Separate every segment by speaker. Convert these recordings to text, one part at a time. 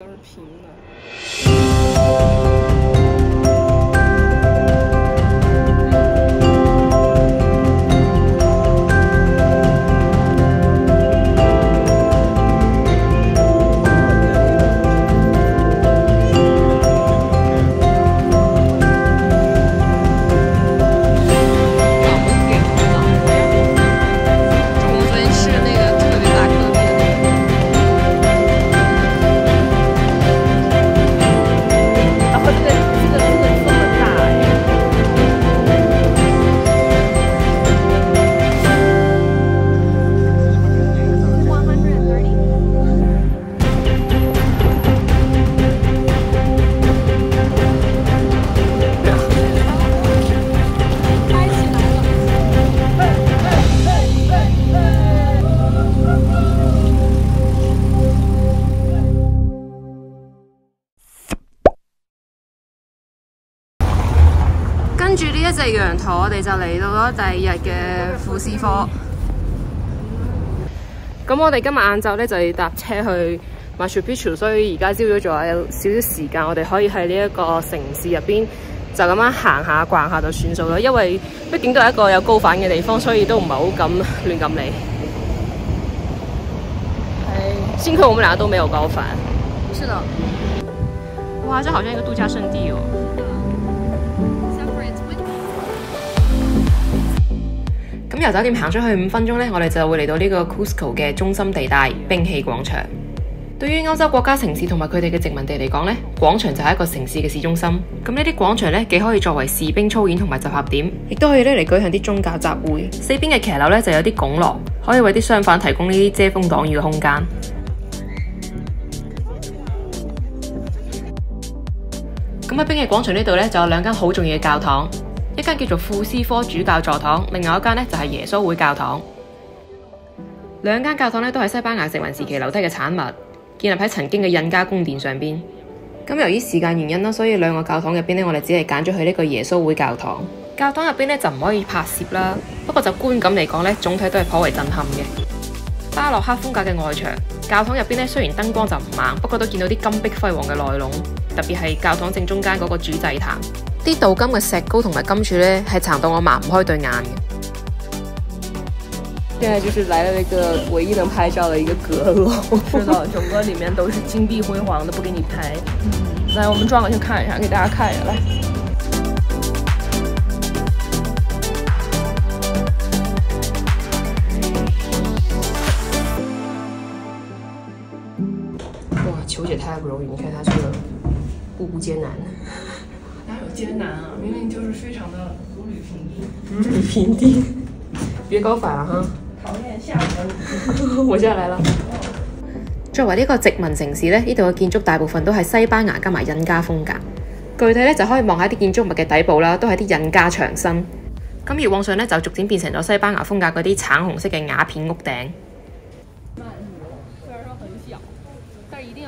Speaker 1: 都是平的。
Speaker 2: 跟住呢一隻羊駝，我哋就嚟到咗第二日嘅富士科。咁我哋今日晏晝咧就要搭車去 Machu Picchu，所以而家朝早仲有少少時間，我哋可以喺呢一個城市入邊就咁樣行下逛下就算數啦。因為畢竟都係一個有高反嘅地方，所以都唔係好敢亂咁嚟。係，幸虧我們兩個都沒有高反。是的。哇，這好像一個度假勝地哦。咁由酒店行出去五分鐘呢，我哋就會嚟到呢個 Cusco 嘅中心地帶兵器廣場。對於歐洲國家城市同埋佢哋嘅殖民地嚟講呢，廣場就係一個城市嘅市中心。咁呢啲廣場呢，既可以作為士兵操演同埋集合點，亦都可以咧嚟舉行啲宗教集會。四邊嘅騎樓呢，就有啲拱廊，可以為啲商販提供呢啲遮風擋雨嘅空間。咁喺兵器廣場呢度呢，就有兩間好重要嘅教堂。一間叫做富斯科主教座堂，另外一間呢就係耶穌會教堂。兩間教堂呢都係西班牙殖民時期留低嘅產物，建立喺曾經嘅印加宮殿上边。咁由於時間原因啦，所以兩個教堂入边呢，我哋只係揀咗去呢個耶穌會教堂。教堂入边呢就唔可以拍攝啦，不過就觀感嚟講呢，總體都係頗為震撼嘅。巴洛克風格嘅外牆，教堂入边呢雖然燈光就唔猛，不過都見到啲金碧輝煌嘅內籠，特別係教堂正中間嗰個主祭壇。啲鍍金嘅石膏同埋金柱呢，係殘到我擘唔開對眼嘅。
Speaker 1: 现在就是来了一个唯一能拍照的一个阁楼，是的，整个里面都是金碧辉煌的，不给你拍。来，我们转过去看一下，给大家看一下，来。
Speaker 2: 哇，球姐太不容易，你看她这个步步艰难。
Speaker 1: 艰难啊？明明就是非常的如履平地。
Speaker 2: 如履平地，别搞反啊哈！
Speaker 1: 考验下人。
Speaker 2: 我下來啦。作為呢個殖民城市咧，呢度嘅建築大部分都係西班牙加埋印加風格。具體咧就可以望喺啲建築物嘅底部啦，都係啲印加牆身。咁越往上咧就逐漸變成咗西班牙風格嗰啲橙紅色嘅瓦片屋頂。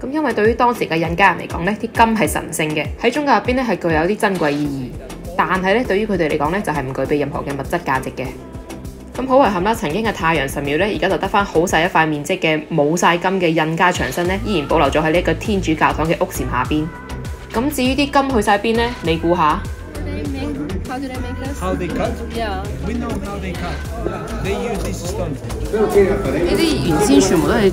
Speaker 2: 咁因為對於當時嘅印加人嚟講呢啲金係神聖嘅，喺宗教入邊咧係具有啲珍貴意義。但係咧對於佢哋嚟講咧就係唔具備任何嘅物質價值嘅。咁好遺憾啦，曾經嘅太陽神廟咧而家就得翻好細一塊面積嘅冇晒金嘅印加牆身咧，依然保留咗喺呢個天主教堂嘅屋檐下邊。咁至於啲金去晒邊呢？你估下
Speaker 1: ？How do they make this?
Speaker 3: How they cut?
Speaker 1: Yeah.
Speaker 3: We know how they cut. They use this stone.
Speaker 2: 呢啲原先全部都係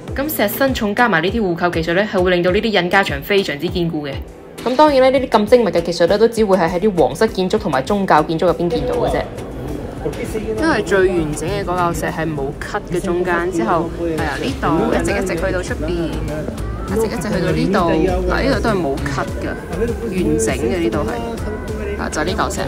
Speaker 2: 咁石身重加埋呢啲互扣技術咧，係會令到呢啲印加牆非常之堅固嘅。咁當然咧，呢啲咁精密嘅技術咧，都只會係喺啲皇室建築同埋宗教建築入邊見到嘅啫。因為最完整嘅嗰嚿石係冇 cut 嘅中間，之後係啊呢度一直一直去到出邊，一直一直去到呢度，嗱呢度都係冇 cut 嘅，完整嘅呢度係，啊就係呢嚿石啦。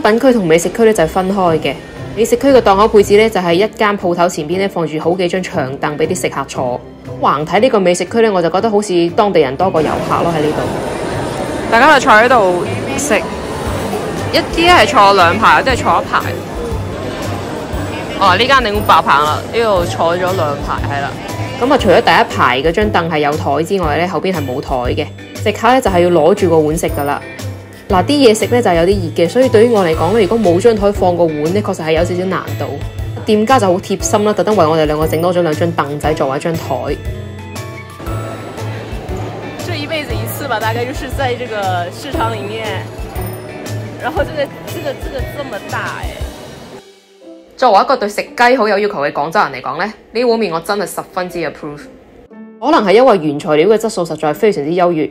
Speaker 2: 商品區同美食區咧就係分開嘅。美食區嘅檔口配置咧就係一間鋪頭前邊咧放住好幾張長凳俾啲食客坐。橫睇呢個美食區咧，我就覺得好似當地人多過遊客咯喺呢度。大家就坐喺度食，一啲係坐兩排，有啲係坐一排。哦，呢間你會爆棚啦！呢度坐咗兩排係啦。咁啊，除咗第一排嗰張凳係有台之外咧，後邊係冇台嘅。食客咧就係要攞住個碗食噶啦。嗱，啲嘢食咧就係有啲熱嘅，所以對於我嚟講咧，如果冇張台放個碗咧，確實係有少少難度。店家就好貼心啦，特登為我哋兩個整多咗兩張凳仔作為一張台。
Speaker 1: 這一輩子一次吧，大概就是在這個市場裡面，然後這個、這個、這個這麼大誒。
Speaker 2: 作為一個對食雞好有要求嘅廣州人嚟講咧，呢碗麵我真係十分之 approve。可能係因為原材料嘅質素實在非常之優越，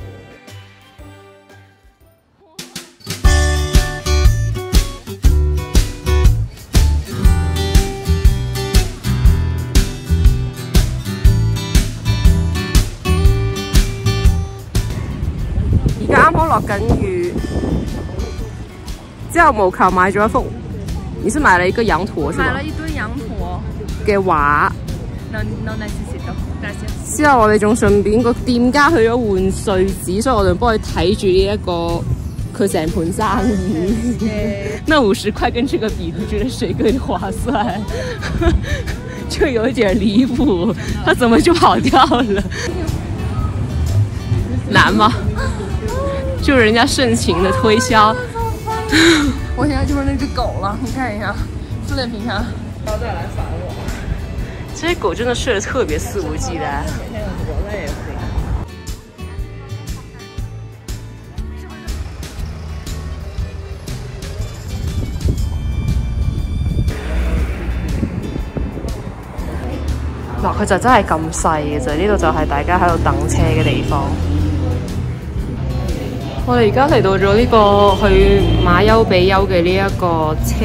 Speaker 2: 之
Speaker 1: 後毛球買咗一幅，你是買了一個羊駝是嗎？
Speaker 4: 買了一堆羊駝。
Speaker 1: 嘅畫。
Speaker 4: No no necesito. Gracias.
Speaker 1: 之後我哋仲順便個店家去咗換碎紙，所以我哋幫佢睇住呢一個佢成盤生意。那五十塊跟這個比，你覺得誰更划算？就有一點離譜，他怎麼就跑掉了？難嗎？就人家盛情的推銷。我现在就是那只狗了，你看一下，自戀平常。不要再来烦我。这些狗真的睡得特别肆无忌惮。天有多累啊！嗱，佢就真系咁细嘅啫，呢度就系大家喺度等车嘅地方。我哋而家嚟到咗呢個去馬丘比丘嘅呢一個車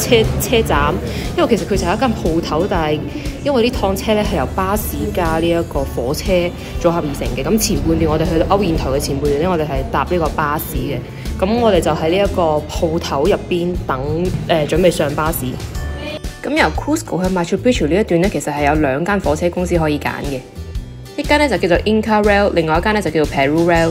Speaker 1: 車車站，因為其實佢就係一間鋪頭，但係因為呢趟車咧係由巴士加呢一個火車組合而成嘅。咁前半段我哋去到歐燕台嘅前半段咧，我哋係搭呢個巴士嘅。咁我哋就喺呢一個鋪頭入邊等誒、呃、準備上巴士。咁由 Cusco 去 Machu Picchu 呢一段咧，其實係有兩間火車公司可以揀嘅，一間咧就叫做 Inca Rail，另外一間咧就叫做 Peru Rail。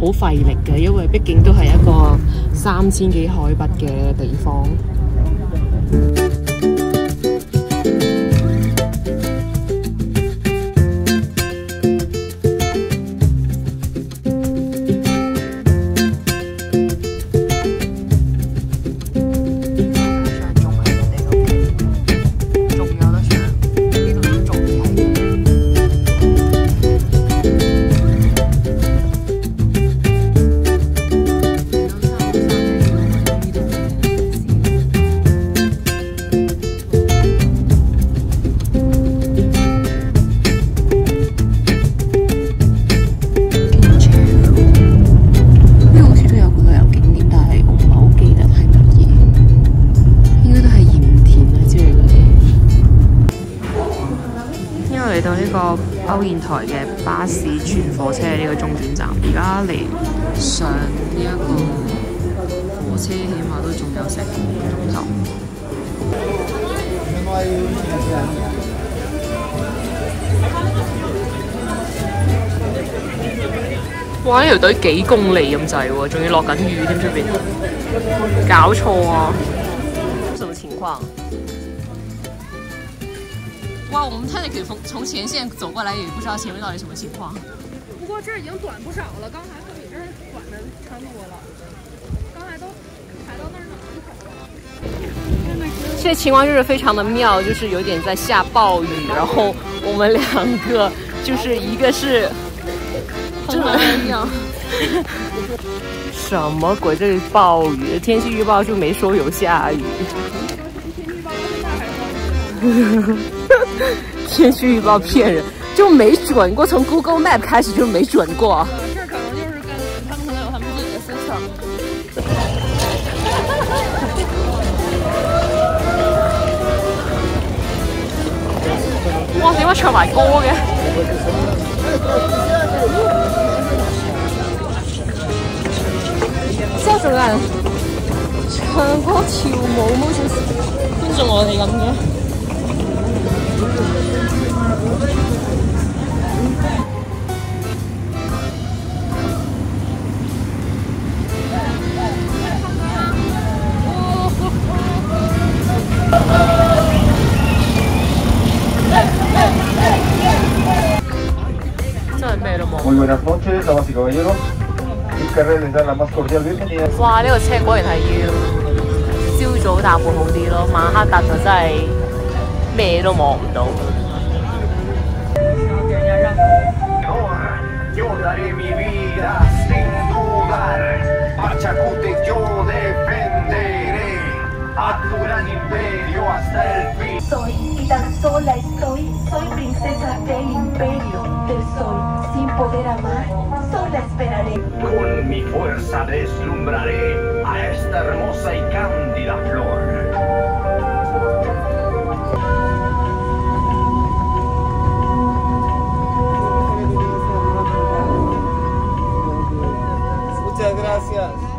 Speaker 1: 好費力嘅，因為畢竟都係一個三千幾海拔嘅地方。台嘅巴士轉火車呢個終點站，而家嚟上呢一個火車，起碼都仲有成個鐘頭。哇！呢條隊幾公里咁滯喎，仲要落緊雨添出邊，搞錯啊！什麼情況？
Speaker 5: 哇，我们太太从从前线走过来，也不知道前面到底什么情况。
Speaker 4: 不过这儿已经短不少了，刚才可比这儿短的长多了。刚才都排到那儿了。
Speaker 1: 这情况就是非常的妙，就是有点在下暴雨，然后我们两个就是一个是真的
Speaker 5: 妙，
Speaker 1: 什么鬼？这里暴雨，天气预报就没说有下雨。天气预报骗人，就没准过，从 Google Map 开始就没准过。
Speaker 4: 这可能就是跟他们可能有他们自己的思想。
Speaker 1: 哇！點解唱埋歌嘅？之後仲有人。唱歌跳舞，好似觀眾我哋咁嘅。真係咩都冇。
Speaker 6: Muy buenas noches, damas y caballeros. Es carrera les da la más cordial bienvenida.
Speaker 1: 哇！呢、個車果然係要朝早搭會好啲咯，晚黑搭就真係咩都望唔到。
Speaker 6: yo daré mi vida sin dudar. Pachacute yo defenderé a tu gran imperio hasta el fin.
Speaker 7: Soy y tan sola estoy, soy princesa del imperio del sol. Sin poder amar, sola esperaré.
Speaker 6: Con mi fuerza deslumbraré a esta hermosa y cándida flor. gracias.